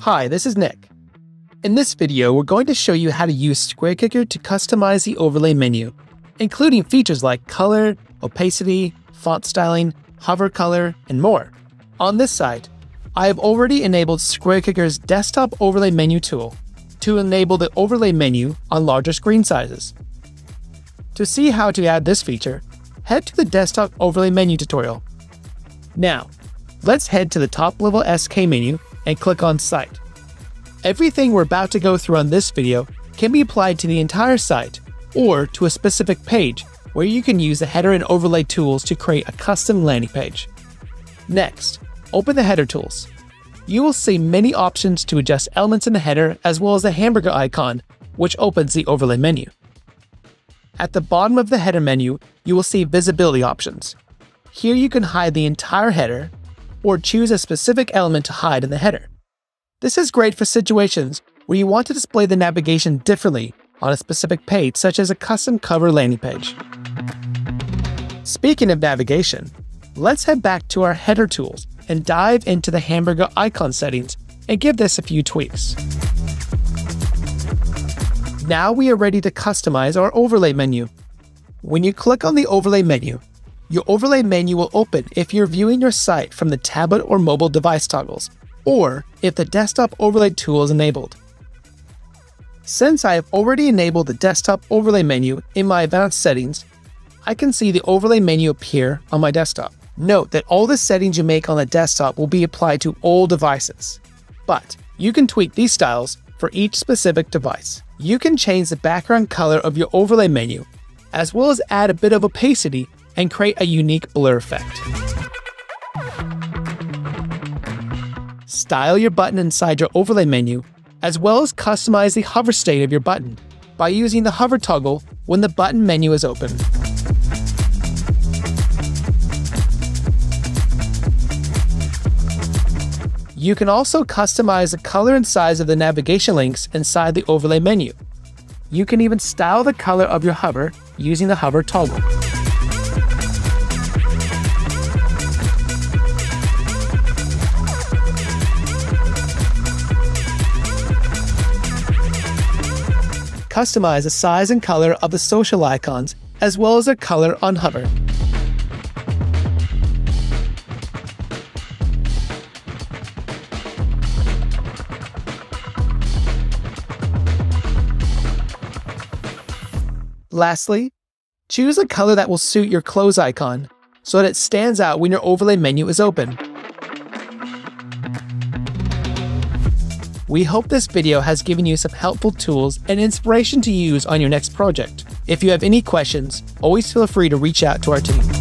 Hi, this is Nick. In this video, we're going to show you how to use SquareKicker to customize the overlay menu, including features like color, opacity, font styling, hover color, and more. On this site, I have already enabled SquareKicker's desktop overlay menu tool to enable the overlay menu on larger screen sizes. To see how to add this feature, head to the desktop overlay menu tutorial. Now, let's head to the top level SK menu and click on Site. Everything we're about to go through on this video can be applied to the entire site or to a specific page where you can use the header and overlay tools to create a custom landing page. Next, open the header tools. You will see many options to adjust elements in the header as well as the hamburger icon, which opens the overlay menu. At the bottom of the header menu, you will see visibility options. Here you can hide the entire header or choose a specific element to hide in the header. This is great for situations where you want to display the navigation differently on a specific page, such as a custom cover landing page. Speaking of navigation, let's head back to our header tools and dive into the hamburger icon settings and give this a few tweaks. Now we are ready to customize our overlay menu. When you click on the overlay menu, your overlay menu will open if you're viewing your site from the tablet or mobile device toggles, or if the desktop overlay tool is enabled. Since I have already enabled the desktop overlay menu in my advanced settings, I can see the overlay menu appear on my desktop. Note that all the settings you make on the desktop will be applied to all devices, but you can tweak these styles for each specific device. You can change the background color of your overlay menu, as well as add a bit of opacity and create a unique blur effect. Style your button inside your overlay menu, as well as customize the hover state of your button by using the hover toggle when the button menu is open. You can also customize the color and size of the navigation links inside the overlay menu. You can even style the color of your hover using the hover toggle. Customize the size and color of the social icons as well as their color on hover. Lastly, choose a color that will suit your close icon so that it stands out when your overlay menu is open. We hope this video has given you some helpful tools and inspiration to use on your next project. If you have any questions, always feel free to reach out to our team.